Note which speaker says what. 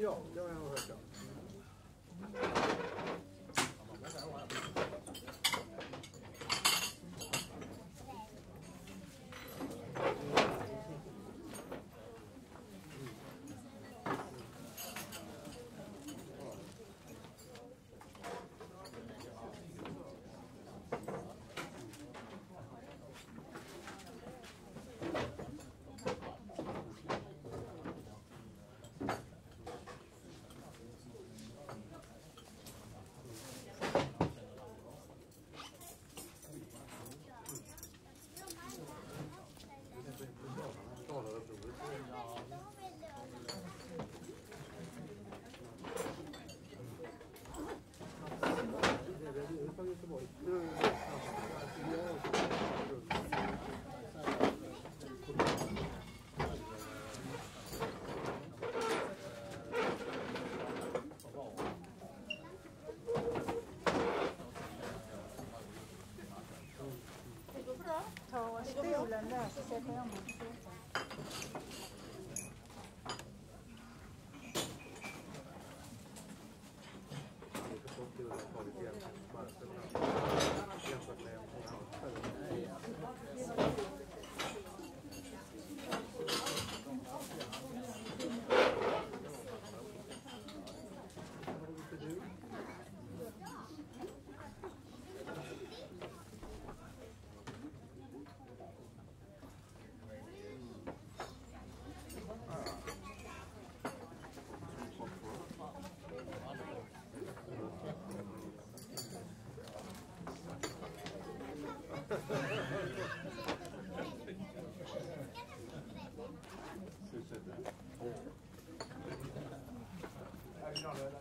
Speaker 1: Ja, det har jag. 我不知道，他屋
Speaker 2: 里有人了。
Speaker 1: not